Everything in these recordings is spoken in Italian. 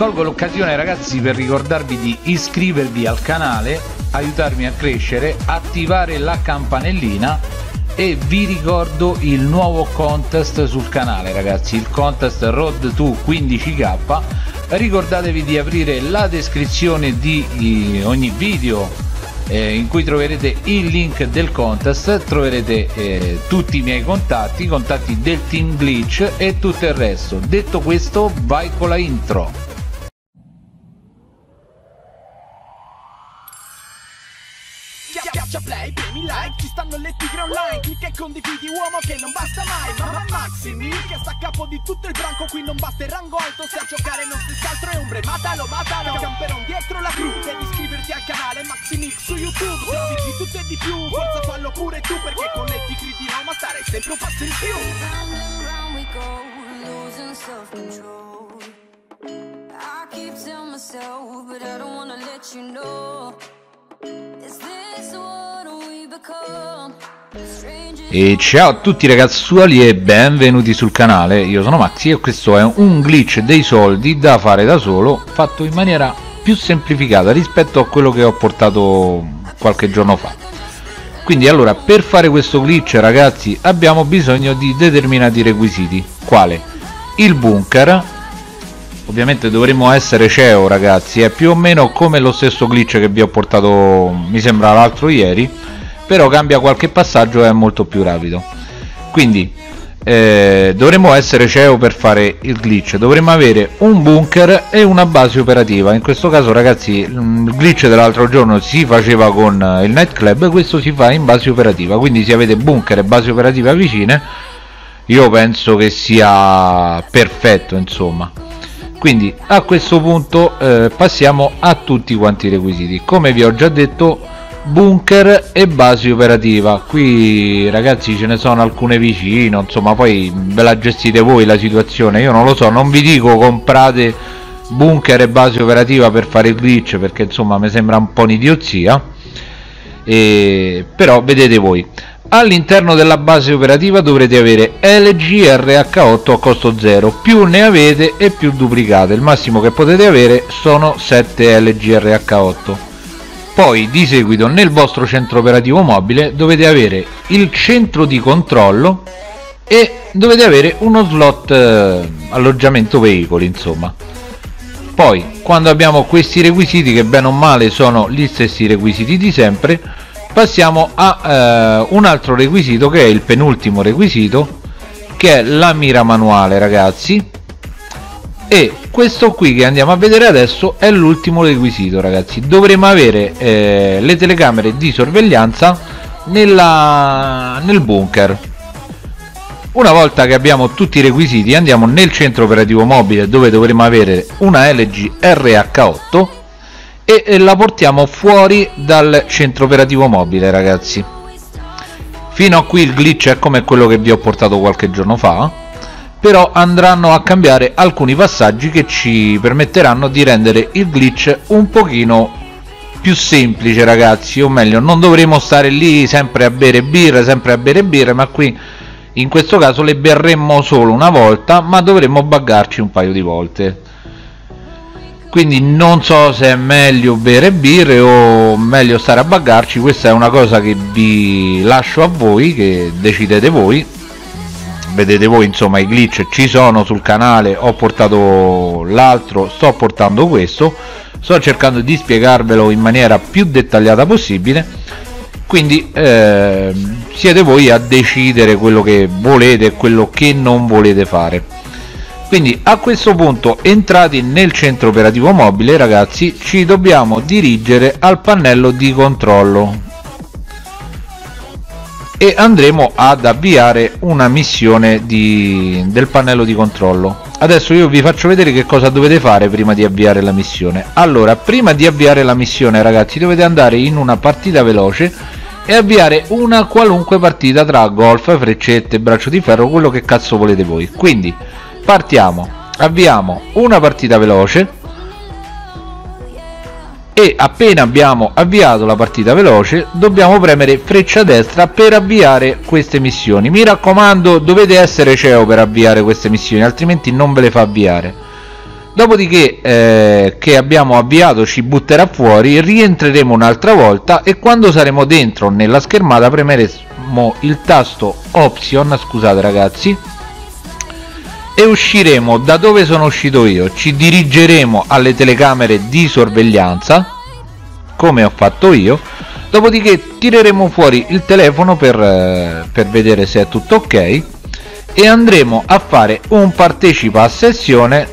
colgo l'occasione ragazzi per ricordarvi di iscrivervi al canale aiutarmi a crescere attivare la campanellina e vi ricordo il nuovo contest sul canale ragazzi il contest road to 15k ricordatevi di aprire la descrizione di ogni video eh, in cui troverete il link del contest troverete eh, tutti i miei contatti i contatti del team glitch e tutto il resto. Detto questo vai con la intro stanno le tigre online. Clicca e condividi uomo che non basta mai. Mamma Maximi, che sta a capo di tutto il branco. Qui non basta il rango alto, se a giocare non si altro è ombre. Matalo, matalo, camperon dietro la crew Devi iscriverti al canale Maximix su YouTube. Trovi di tutto e di più, forza fallo pure tu Perché con le tigre di Roma starei sempre un passo in più. I keep telling myself, but I don't wanna let you know e ciao a tutti ragazzuoli e benvenuti sul canale, io sono Maxi e questo è un glitch dei soldi da fare da solo fatto in maniera più semplificata rispetto a quello che ho portato qualche giorno fa. Quindi allora per fare questo glitch ragazzi abbiamo bisogno di determinati requisiti. Quale? il bunker. Ovviamente dovremmo essere CEO ragazzi è più o meno come lo stesso glitch che vi ho portato mi sembra l'altro ieri però cambia qualche passaggio e è molto più rapido. Quindi eh, dovremmo essere CEO per fare il glitch. Dovremmo avere un bunker e una base operativa. In questo caso ragazzi il glitch dell'altro giorno si faceva con il nightclub questo si fa in base operativa. Quindi se avete bunker e base operativa vicine io penso che sia perfetto insomma. Quindi a questo punto eh, passiamo a tutti quanti i requisiti. Come vi ho già detto bunker e base operativa. Qui ragazzi ce ne sono alcune vicino insomma poi ve la gestite voi la situazione. Io non lo so non vi dico comprate bunker e base operativa per fare il glitch perché insomma mi sembra un po' un'idiozia. E... però vedete voi all'interno della base operativa dovrete avere LGRH8 a costo 0 più ne avete e più duplicate. Il massimo che potete avere sono 7 LGRH8 poi di seguito nel vostro centro operativo mobile dovete avere il centro di controllo e dovete avere uno slot eh, alloggiamento veicoli insomma. Poi quando abbiamo questi requisiti che bene o male sono gli stessi requisiti di sempre passiamo a eh, un altro requisito che è il penultimo requisito che è la mira manuale ragazzi e questo qui che andiamo a vedere adesso è l'ultimo requisito ragazzi. Dovremo avere eh, le telecamere di sorveglianza nella, nel bunker. Una volta che abbiamo tutti i requisiti andiamo nel centro operativo mobile dove dovremo avere una LG RH8 e, e la portiamo fuori dal centro operativo mobile ragazzi. Fino a qui il glitch è come quello che vi ho portato qualche giorno fa però andranno a cambiare alcuni passaggi che ci permetteranno di rendere il glitch un pochino più semplice ragazzi o meglio non dovremo stare lì sempre a bere birra sempre a bere birra ma qui in questo caso le berremmo solo una volta ma dovremmo buggarci un paio di volte. Quindi non so se è meglio bere birre o meglio stare a baggarci questa è una cosa che vi lascio a voi che decidete voi vedete voi insomma i glitch ci sono sul canale ho portato l'altro sto portando questo sto cercando di spiegarvelo in maniera più dettagliata possibile quindi eh, siete voi a decidere quello che volete e quello che non volete fare. Quindi a questo punto entrati nel centro operativo mobile ragazzi ci dobbiamo dirigere al pannello di controllo e andremo ad avviare una missione di, del pannello di controllo. Adesso io vi faccio vedere che cosa dovete fare prima di avviare la missione. Allora prima di avviare la missione ragazzi dovete andare in una partita veloce e avviare una qualunque partita tra golf, freccette, braccio di ferro, quello che cazzo volete voi. Quindi partiamo. Avviamo una partita veloce e appena abbiamo avviato la partita veloce dobbiamo premere freccia destra per avviare queste missioni. Mi raccomando dovete essere CEO per avviare queste missioni altrimenti non ve le fa avviare. Dopodiché eh, che abbiamo avviato ci butterà fuori rientreremo un'altra volta e quando saremo dentro nella schermata premeremo il tasto option scusate ragazzi e usciremo da dove sono uscito io. Ci dirigeremo alle telecamere di sorveglianza come ho fatto io. Dopodiché tireremo fuori il telefono per, eh, per vedere se è tutto ok. E andremo a fare un partecipa a sessione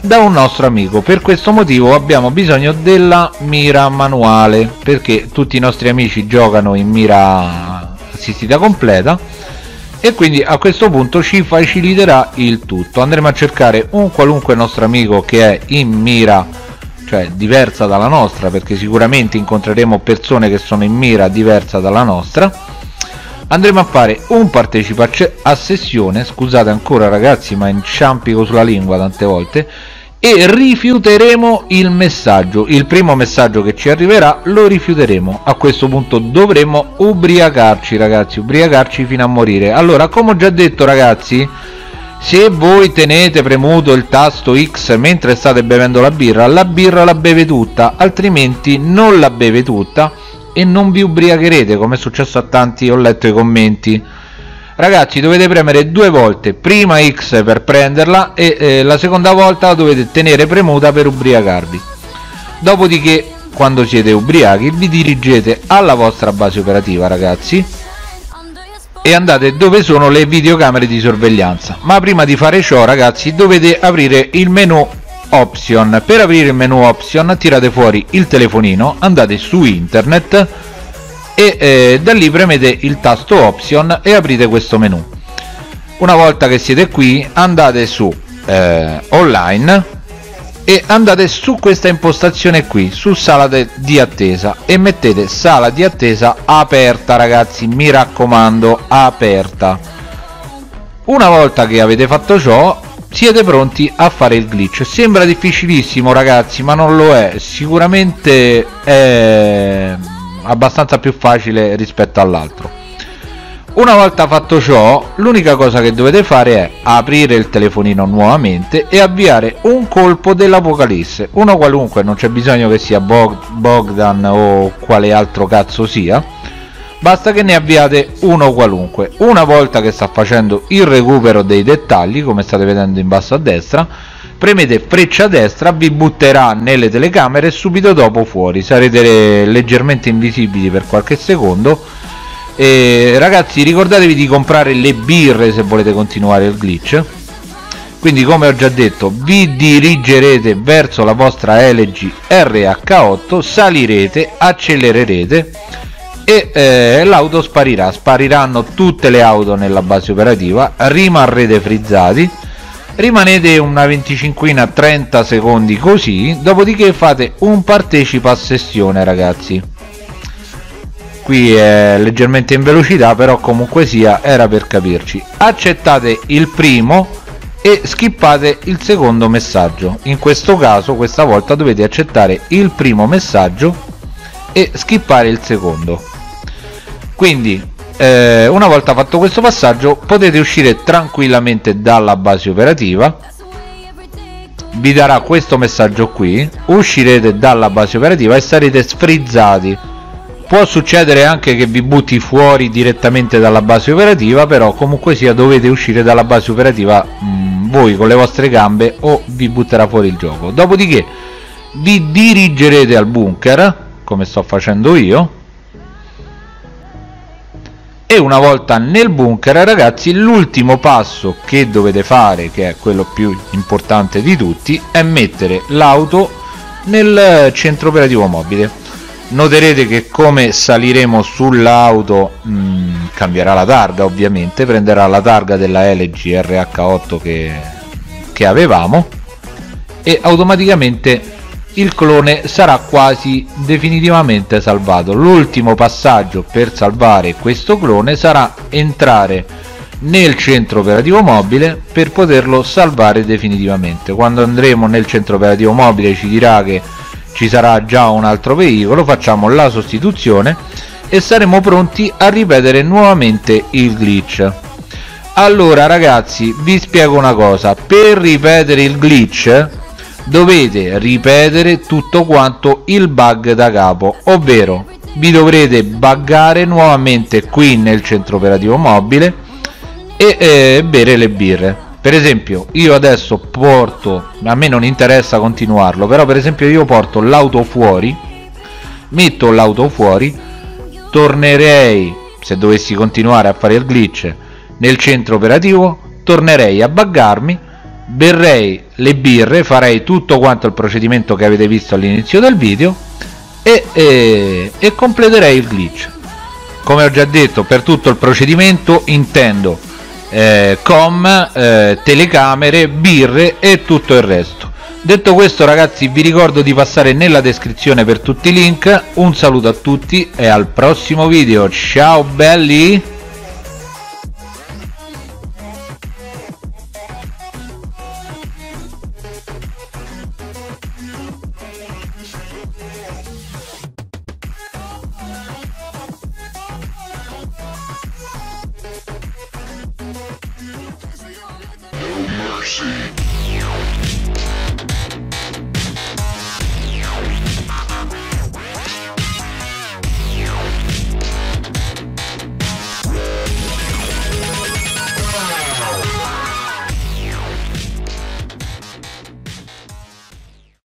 da un nostro amico. Per questo motivo abbiamo bisogno della mira manuale perché tutti i nostri amici giocano in mira assistita completa e quindi a questo punto ci faciliterà il tutto. Andremo a cercare un qualunque nostro amico che è in mira cioè diversa dalla nostra perché sicuramente incontreremo persone che sono in mira diversa dalla nostra. Andremo a fare un partecipa a sessione. Scusate ancora ragazzi ma inciampico sulla lingua tante volte e rifiuteremo il messaggio. Il primo messaggio che ci arriverà lo rifiuteremo. A questo punto dovremo ubriacarci ragazzi ubriacarci fino a morire. Allora come ho già detto ragazzi se voi tenete premuto il tasto X mentre state bevendo la birra la birra la beve tutta altrimenti non la beve tutta e non vi ubriacherete come è successo a tanti ho letto i commenti ragazzi dovete premere due volte prima X per prenderla e eh, la seconda volta dovete tenere premuta per ubriacarvi. Dopodiché quando siete ubriachi vi dirigete alla vostra base operativa ragazzi e andate dove sono le videocamere di sorveglianza. Ma prima di fare ciò ragazzi dovete aprire il menu option. Per aprire il menu option tirate fuori il telefonino andate su internet e eh, da lì premete il tasto option e aprite questo menu. Una volta che siete qui andate su eh, online e andate su questa impostazione qui su sala di attesa e mettete sala di attesa aperta ragazzi mi raccomando aperta. Una volta che avete fatto ciò siete pronti a fare il glitch. Sembra difficilissimo ragazzi ma non lo è. Sicuramente è abbastanza più facile rispetto all'altro. Una volta fatto ciò l'unica cosa che dovete fare è aprire il telefonino nuovamente e avviare un colpo dell'apocalisse. Uno qualunque non c'è bisogno che sia Bog Bogdan o quale altro cazzo sia. Basta che ne avviate uno qualunque. Una volta che sta facendo il recupero dei dettagli come state vedendo in basso a destra premete freccia destra vi butterà nelle telecamere e subito dopo fuori. Sarete leggermente invisibili per qualche secondo. E ragazzi ricordatevi di comprare le birre se volete continuare il glitch. Quindi come ho già detto vi dirigerete verso la vostra LG RH8 salirete accelererete e eh, l'auto sparirà. Spariranno tutte le auto nella base operativa rimarrete frizzati rimanete una 25 30 secondi così dopodiché fate un partecipa a sessione ragazzi. Qui è leggermente in velocità però comunque sia era per capirci. Accettate il primo e skippate il secondo messaggio. In questo caso questa volta dovete accettare il primo messaggio e skippare il secondo. Quindi eh, una volta fatto questo passaggio potete uscire tranquillamente dalla base operativa. Vi darà questo messaggio qui. Uscirete dalla base operativa e sarete sfrizzati. Può succedere anche che vi butti fuori direttamente dalla base operativa però comunque sia dovete uscire dalla base operativa mh, mm, voi con le vostre gambe o vi butterà fuori il gioco. Dopodiché vi dirigerete al bunker come sto facendo io e una volta nel bunker ragazzi l'ultimo passo che dovete fare che è quello più importante di tutti è mettere l'auto nel centro operativo mobile. Noterete che come saliremo sull'auto mm, cambierà la targa ovviamente prenderà la targa della LG RH8 che, che avevamo e automaticamente il clone sarà quasi definitivamente salvato. L'ultimo passaggio per salvare questo clone sarà entrare nel centro operativo mobile per poterlo salvare definitivamente. Quando andremo nel centro operativo mobile ci dirà che ci sarà già un altro veicolo facciamo la sostituzione e saremo pronti a ripetere nuovamente il glitch. Allora ragazzi vi spiego una cosa. Per ripetere il glitch dovete ripetere tutto quanto il bug da capo ovvero vi dovrete buggare nuovamente qui nel centro operativo mobile e eh, bere le birre. Per esempio io adesso porto a me non interessa continuarlo però per esempio io porto l'auto fuori metto l'auto fuori tornerei se dovessi continuare a fare il glitch nel centro operativo tornerei a buggarmi berrei le birre farei tutto quanto il procedimento che avete visto all'inizio del video e, e, e completerei il glitch. Come ho già detto per tutto il procedimento intendo eh, com, eh, telecamere, birre e tutto il resto. Detto questo ragazzi vi ricordo di passare nella descrizione per tutti i link. Un saluto a tutti e al prossimo video. Ciao belli mercy.